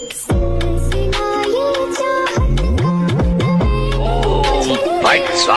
Thanks. Oh, Microsoft.